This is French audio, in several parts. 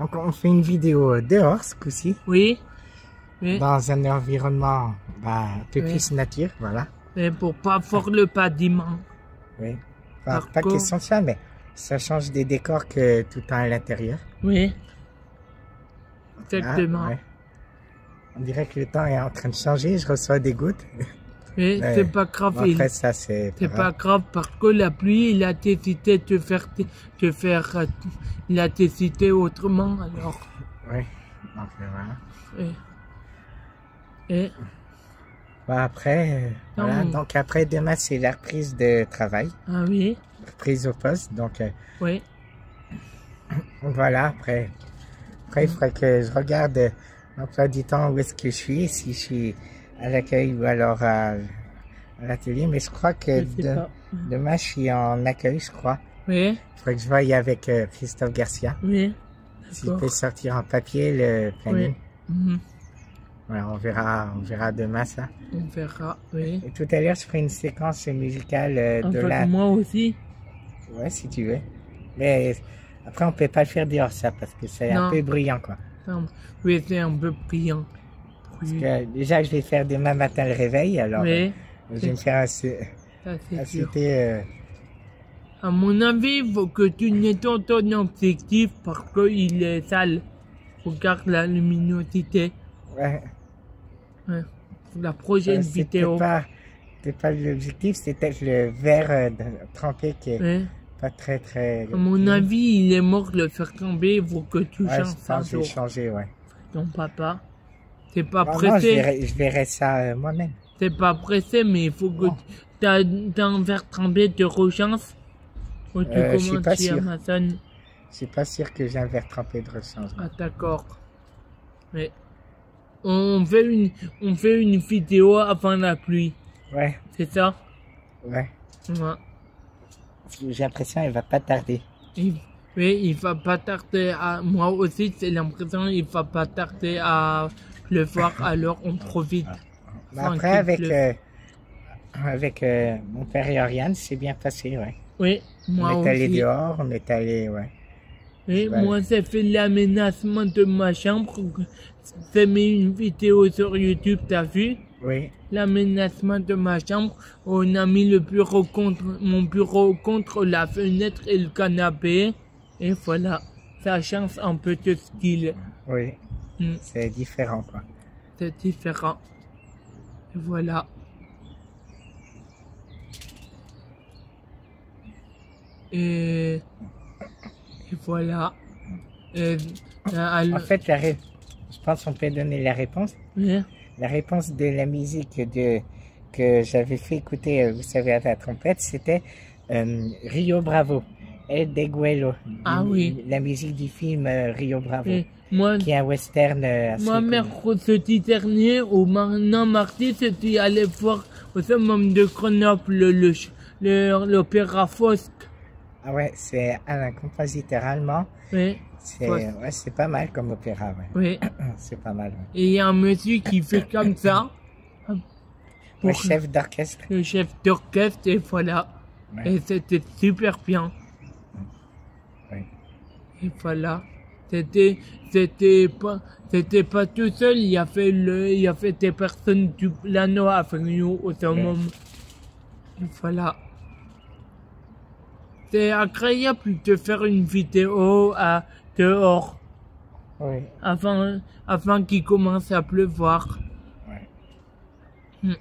Donc on fait une vidéo dehors ce coup-ci, Oui. Oui. dans un environnement bah, un peu Oui. plus nature, voilà. Mais pour pas faire le bâtiment. Oui. Enfin, pas contre- question de ça, mais ça change des décors que tout le temps à l'intérieur. Oui. Ah, Exactement. ouais. On dirait que le temps est en train de changer, je reçois des gouttes. Oui, Ouais. c'est pas grave. Il- après ça, c'est C'est pas pas grave. parce que la pluie, il a décidé de faire, de faire, il a décidé autrement alors. Oui. Donc, euh, voilà. Et, et Bon, après, euh, Non. voilà. Donc après, demain, c'est la reprise de travail, ah oui, reprise au poste. Donc euh, oui, voilà, après, après, il faudrait que je regarde l'emploi du temps où est-ce que je suis, si je suis à l'accueil ou alors à, à l'atelier. Mais je crois que je sais de- pas. demain, je suis en accueil, je crois. Oui, Il faudrait que je voie avec euh, Christophe Garcia, oui, s'il peut sortir en papier le planning. Oui. Mhm. Voilà, on verra, on verra demain ça. On verra, oui. Et tout à l'heure, je ferai une séquence musicale euh, de la... moi aussi. Ouais, si tu veux. Mais après, on peut pas le faire dehors, ça, parce que c'est un peu bruyant, quoi. Oui, c'est un peu brillant. Parce Oui, que déjà, je vais faire demain matin le réveil, alors oui, euh, je vais me faire c'est sûr. assister... euh, À mon avis, il faut que tu nettoies ton objectif parce qu'il est sale. Regarde la luminosité. ouais, Ouais. La prochaine euh, vidéo. pas, c'était pas l'objectif, c'était le verre euh, trempé qui est Ouais. pas très, très... À mon avis, il est mort de le faire tomber. Il faut que tu Ouais, changes je ça pense que je vais changer, ouais. Ton papa. T'es pas Ah, non, je pressé. verrai, je verrai ça euh, moi-même. T'es pas pressé, mais il faut que Non. t'as un verre trempé de rechange. Ou tu Euh, commandes pas chez. Amazon. Je suis pas sûr que j'ai un verre trempé de rechange. Ah d'accord. Mais on fait une on fait une vidéo avant la pluie, Ouais, c'est ça? Ouais. Ouais. J'ai l'impression qu'elle va pas tarder. Il, oui, il va pas tarder à moi aussi c'est l'impression il va pas tarder à pleuvoir alors on profite. Mais Tranquille, après, avec, le- euh, avec euh, mon père et Oriane, c'est bien passé, ouais. Oui, moi on est allé aussi. dehors, on est allé, ouais. Oui, moi j'ai fait l'aménagement de ma chambre. J'ai mis une vidéo sur YouTube, t'as vu? Oui, L'aménagement de ma chambre. On a mis le bureau contre mon bureau contre la fenêtre et le canapé. Et voilà, ça change un peu de style. oui, Hmm, c'est différent, quoi. C'est différent. Et voilà. Et, et voilà. Et, euh, En fait, la ré- je pense qu'on peut donner la réponse. Oui. La réponse de la musique de, que j'avais fait écouter, euh, vous savez, à la trompette, c'était euh, Rio Bravo, El Deguelo. Ah oui. La musique du film euh, Rio Bravo, Et moi, qui est un western euh, assez moi, mercredi dernier, ou maintenant mardi, j'étais allé voir au summum de Grenoble le, le, le- l'opéra Faust. Ah ouais, c'est un compositeur allemand. Oui, C'est ouais, c'est pas mal comme opéra, ouais. oui. C'est pas mal. ouais. Et il y a un monsieur qui fait comme ça. Le chef d'orchestre. le chef d'orchestre, et voilà. Ouais. Et c'était super bien. Et voilà. C'était, c'était pas, c'était pas tout seul, il y avait le, il y avait des personnes du plano avec nous au summum. Et voilà. C'est agréable de faire une vidéo à dehors Oui. avant, avant qu'il commence à pleuvoir. Ouais. Hmm.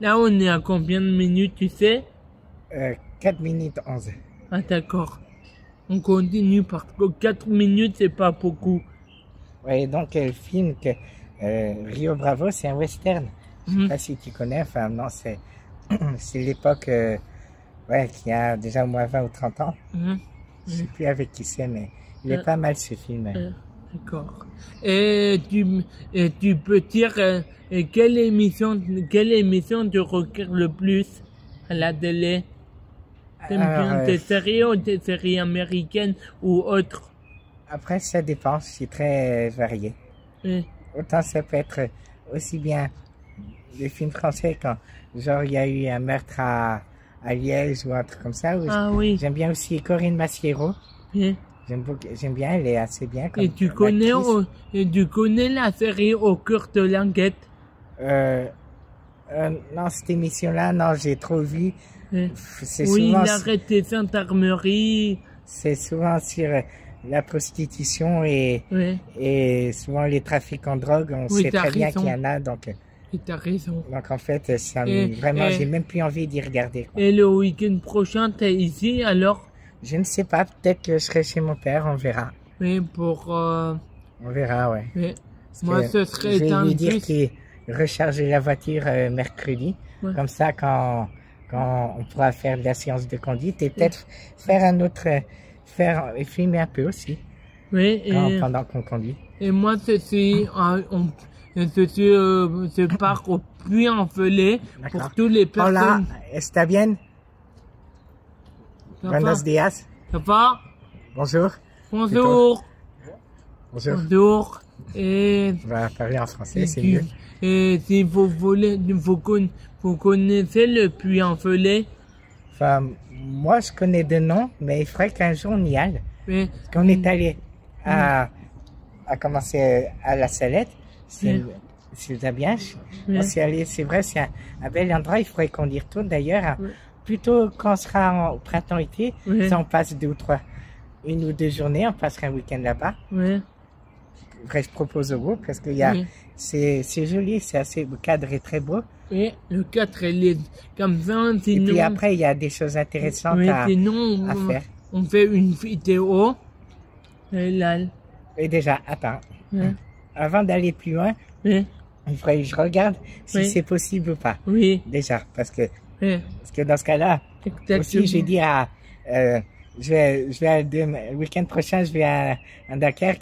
Là, on est à combien de minutes, tu sais? Euh, 4 minutes 11. Ah, d'accord. On continue parce que 4 minutes, c'est pas beaucoup. Ouais, donc euh, le film que euh, Rio Bravo, c'est un western. Je sais Mhm. pas si tu connais, enfin non, c'est c'est l'époque euh, ouais, qui a déjà au moins 20 ou 30 ans. Mhm. Je sais plus avec qui c'est, mais il est Euh. pas mal ce film. D'accord. Et tu, et tu peux dire quelle émission, quelle émission tu regardes le plus à la télé? T'aimes bien euh, des séries ou des séries américaines ou autres? Après, ça dépend, c'est très varié. Euh, Autant ça peut être aussi bien des films français quand, genre, il y a eu un meurtre à, à Liège ou un truc comme ça. Ah oui. J'aime bien aussi Corinne Massiero. euh, J'aime bien, elle est assez bien. Comme Et tu connais, au- et tu connais la série Au cœur de l'enquête Euh, euh, non, cette émission-là, non, j'ai trop vu. Oui, souvent, l'arrêt des gendarmeries. c'est souvent sur euh, la prostitution et, et souvent les trafics en drogue. On Oui, sait très bien qu'il y en a, donc, euh, et t'as raison. donc en fait, ça Et- vraiment, j'ai même plus envie d'y regarder. quoi. Et le week-end prochain, t'es ici, alors? Je ne sais pas, peut-être que je serai chez mon père, on verra. Oui, pour... euh, On verra, ouais. Moi, ce serait Je vais lui dire qu'il recharger la voiture euh, mercredi. Ouais. Comme ça, quand, quand on pourra faire de la séance de conduite et peut-être faire un autre, faire, filmer un peu aussi Oui, quand- pendant qu'on conduit. et moi, ceci, euh, on, ceci euh, se part au puits D'accord. pour tous les Hola, personnes. está bien? Buenos días. Ça va? Bonjour. Bonjour. Bonjour. Bonjour. Et, On va parler en français, c'est mieux. et si vous voulez, vous, conna- vous connaissez le puits enfelé Enfin, moi, je connais de nom, mais il faudrait qu'un jour on y aille. Oui. Parce qu'on est allé à, à commencer à la Salette. C'est bien. Oui. On c'est vrai, c'est un, un bel endroit. Il faudrait qu'on y retourne d'ailleurs. Oui. Plutôt quand on sera en- au printemps-été, Oui. si on passe deux ou trois, une ou deux journées, on passera un week-end là-bas. Je propose au groupe parce y a, Oui. c'est, joli, c'est assez, le cadre est très beau. Oui, le 4 il est comme ça, Et sinon, puis après, il y a des choses intéressantes à, sinon à on, faire. on fait une vidéo. Et là, Et déjà, attends, oui, avant d'aller plus loin, oui, il faudrait que je regarde si c'est possible ou pas. oui, Déjà, parce que, parce que dans ce cas-là, aussi, j'ai dit à, euh, je vais, je vais le week-end prochain, je vais à, à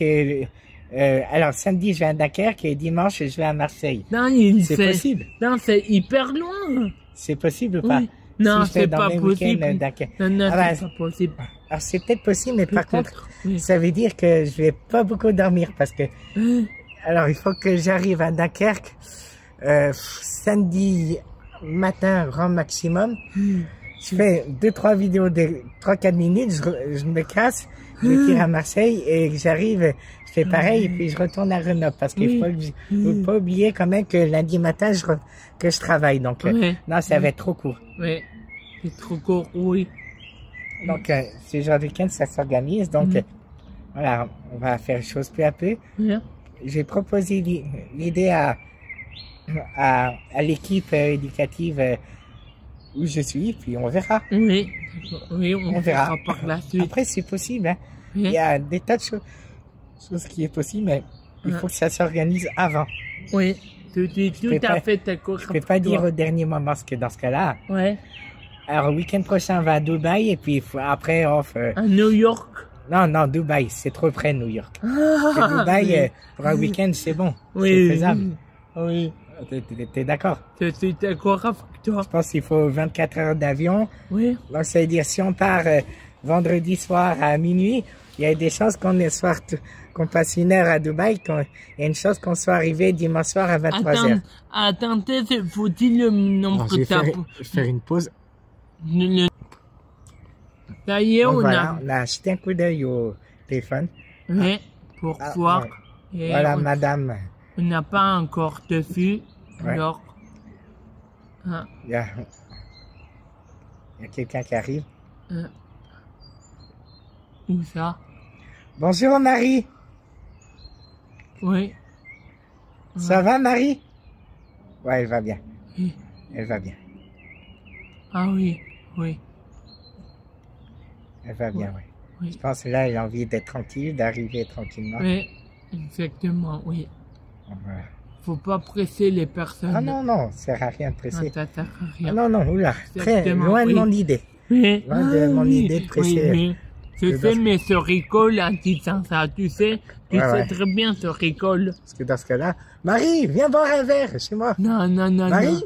et, euh, alors, samedi, je vais à Dunkerque et dimanche, je vais à Marseille. Non, il C'est possible. Non, c'est hyper loin. C'est possible ou pas? Oui. Non, Si c'est pas possible. Dunkerque. Non, non, Ah c'est pas possible. Alors, c'est peut-être possible, mais par contre, oui. ça veut dire que je vais pas beaucoup dormir parce que, Hein? alors, il faut que j'arrive à Dunkerque, euh, samedi matin, grand maximum. Je fais deux, trois vidéos de trois, quatre minutes, je, re- je me casse, je tire à Marseille et j'arrive, je fais pareil et puis je retourne à Grenoble parce qu'il Oui. faut, faut pas oublier quand même que lundi matin, je, que je travaille. Donc, euh, non, ça va être trop court. Oui, c'est trop court, oui. Donc, euh, ce genre de week-end, ça s'organise. Donc, Mhm. euh, voilà, on va faire les choses peu à peu. J'ai proposé l'i- l'idée à, à, à l'équipe éducative où je suis, puis on verra. oui, oui, on, On verra. verra par la suite. Après, c'est possible. Hein. Oui. Il y a des tas de choses, choses qui est possible, mais il faut que ça s'organise avant. Oui, tu dis tout à pas- fait d'accord. Je peux pas dire au dernier moment, parce que dans ce cas-là, Ouais, alors, le week-end prochain, on va à Dubaï, et puis après, off. euh, à New York. non, non, Dubaï, c'est trop près de New York. Ah, Dubaï, oui. euh, pour un week-end, c'est bon. Oui, c'est faisable. Oui, T'es- T'es t'es d'accord? je suis d'accord avec toi. Je pense qu'il faut 24 heures d'avion. Oui, Donc, ça veut dire, si on part euh, vendredi soir à minuit, il y a des chances qu'on est soir t- qu'on passe une heure à Dubaï, il y a une chance qu'on soit arrivé dimanche soir à 23 attends, heures. attendez, c'est- faut-il le nombre je, vais de faire, je vais faire une pause. le- le- Ça y est, on voilà, a... on a acheté un coup d'œil au téléphone. Oui, pour Ah, voir. ouais. Voilà, on madame. On n'a pas encore de vue. Ouais. Alors... Ah, Il y a, il y a quelqu'un qui arrive. euh, où ça? Bonjour, Marie. Oui. Ça va, Marie? Ouais, elle va bien. Oui. Elle va bien. Ah oui, oui, Elle va bien, ouais. oui. Je pense que là, elle a envie d'être tranquille, d'arriver tranquillement. Oui, exactement, oui. Faut pas presser les personnes. Ah non, non, ça sert à rien de Ah, presser. ça sert à Ah rien. non, non, oula, très loin de mon idée. Oui. Loin de mon idée de presser. Oui, oui. Je sais, mais ce disant ça, tu sais. Tu Ouais, sais ouais. très bien ce rigole. Parce que dans ce cas-là, Marie, viens boire un verre chez moi. Non, non, non, Marie?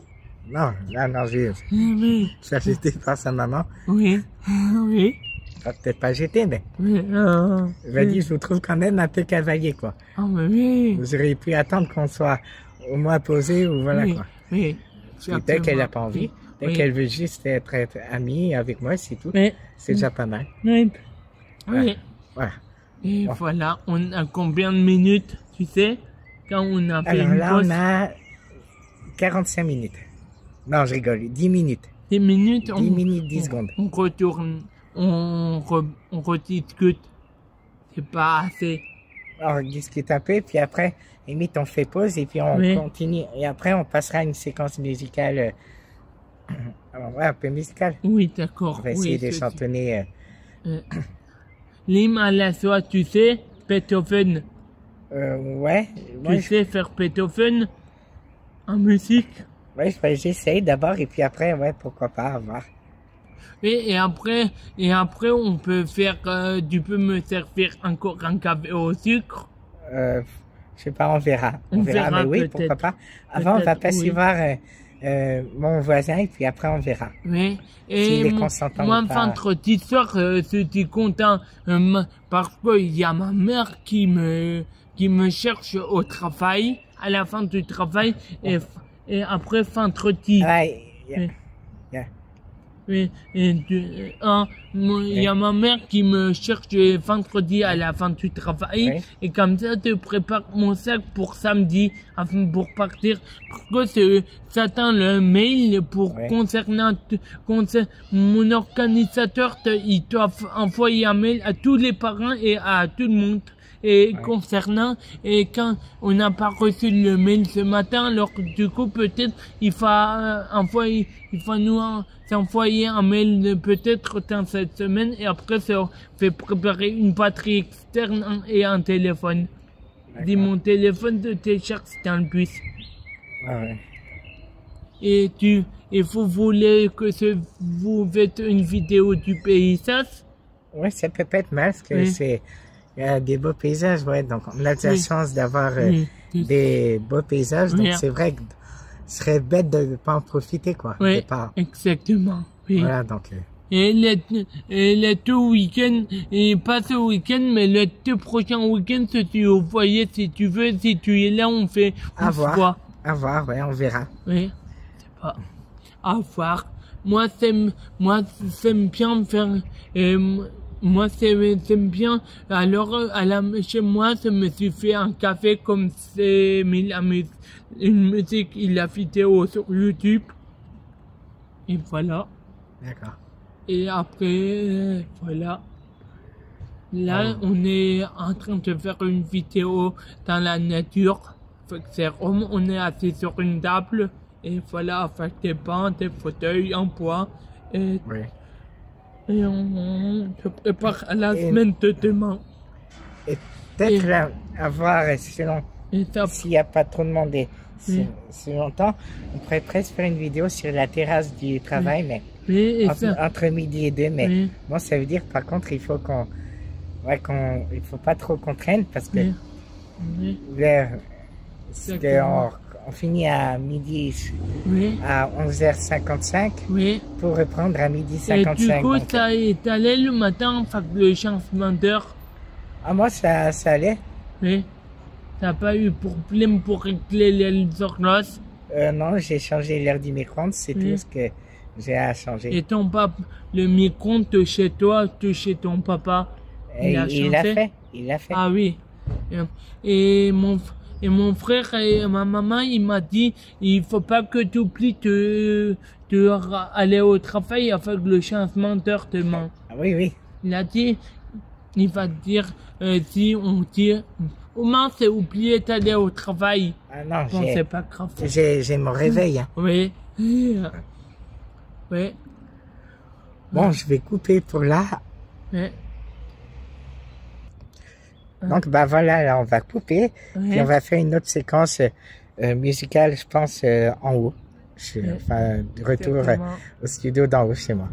Non, non, non, non. Oui, faire jeter par sa maman. oui, oui. Peut-être pas jeter, mais oui. dit, je vous trouve quand même un peu cavalier, quoi. Ah, mais oui. Vous auriez pu attendre qu'on soit au moins posé ou voilà, oui, quoi. oui. Dès qu'elle n'a pas envie, dès qu'elle veut juste être, être amie avec moi, c'est tout. C'est déjà pas mal. oui. Voilà. Et Bon. voilà, on a combien de minutes, tu sais, quand on a fait Alors une là, pause? on a 45 minutes. Non, je rigole, 10 minutes. 10 minutes, 10 on, minutes, 10 on- secondes. on retourne, on, re- on rediscute. C'est pas assez. On discute un peu, puis après, limite, on fait pause, et puis on Oui. continue. Et après, on passera à une séquence musicale. euh, Alors, ouais, un peu musicale. Oui, d'accord. On va oui, essayer de c'est- chantonner. euh, Euh, L'hymne à la soie, tu sais, Beethoven. euh, ouais, moi, tu je- sais faire Beethoven en musique? ouais, je- j'essaye d'abord, et puis après, ouais, pourquoi pas, voir. Et, et après, et après, on peut faire, euh, tu peux me servir encore un café au sucre. Euh, je sais pas, on verra. On, On verra, verra mais oui, pourquoi pas. Avant, on va passer oui. voir euh, euh, mon voisin, et puis après, on verra. Oui. Et est mo- consentant moi, ou pas. vendredi soir, euh, content parce qu'il y a ma mère qui me, qui me cherche au travail, à la fin du travail, et, et après vendredi. Ah, y- y- Oui. Et hein, moi, il y a ma mère qui me cherche vendredi à la fin du travail. Oui. Et comme ça, je prépare mon sac pour samedi, afin pour partir. Parce que c'est- j'attends le mail pour Oui. concernant, concer- mon organisateur, te- il doit envoyer un mail à tous les parents et à tout le monde. Et Ouais. concernant, et quand on n'a pas reçu le mail ce matin, alors du coup, peut-être, il faut euh, envoyer, il faut nous en- envoyer un mail peut-être dans cette semaine, et après, ça fait préparer une batterie externe et un téléphone. Dis mon téléphone de tes charges dans le bus. Ouais, ouais. Et tu, et vous voulez que ce, vous faites une vidéo du paysage? Ouais, ça peut pas être mal, parce que Oui. c'est des beaux paysages, ouais. Donc, on a de la Oui. chance d'avoir euh, Oui, des beaux paysages. Donc, c'est vrai que ce serait bête de ne pas en profiter, quoi. Oui, pas- exactement. Oui. Voilà, donc, euh, Et les, et les deux week-ends, et pas ce week-end, mais les deux prochains week-ends, si tu au foyer, si tu veux, si tu es là, on fait, on à voir. voit. À voir, ouais, on verra. Oui, c'est pas, à voir. Moi, c'est, moi, j'aime bien faire, m- moi, c'est, j'aime bien, alors, à la, chez moi, je me suis fait un café comme c'est mis la mus- une musique, il a vidéo sur YouTube. Et voilà. D'accord. Et après, voilà. Là, Ah. on est en train de faire une vidéo dans la nature. C'est on est assis sur une table. Et voilà, avec des bancs, des fauteuils en bois. Et, Oui. Et on, se prépare à la Et- semaine de demain. Et peut-être Et- là, à voir, euh, selon s'il n'y a pas trop demandé si, Oui. si longtemps, on pourrait presque faire une vidéo sur la terrasse du travail, mais oui, entre, midi et deux. Mais bon, ça veut dire, par contre, il faut qu'on, ouais, qu'on, il faut pas trop qu'on traîne parce que oui, on, finit à midi, oui, à 11h55 oui. pour reprendre à midi Et 55. du coup, ça est allé le matin, le changement d'heure? ah, moi, ça, ça allait. Oui. T'as pas eu problème pour régler les horloges Euh, non, j'ai changé l'heure du micro-ondes, c'est Oui. tout ce que j'ai à changer. et ton papa, le micro-ondes de chez toi, de chez ton papa. Et il l'a fait, il l'a fait. Ah oui. Et, et mon, f- et mon frère et ma maman, il m'a dit, il faut pas que tu oublies de, de aller au travail avec le changement d'heure demain. Ah oui, oui. Il a dit, il va dire, euh, si on dit, comment c'est oublié d'aller au travail? Ah non, Bon, c'est pas grave. j'ai j'ai mon réveil. hein. Oui. Oui. Bon, je vais couper pour là. Oui. Donc, bah voilà, là, on va couper. Oui. Puis on va faire une autre séquence euh, musicale, je pense, euh, en haut. Je-. Enfin, retour euh, au studio d'en haut chez moi.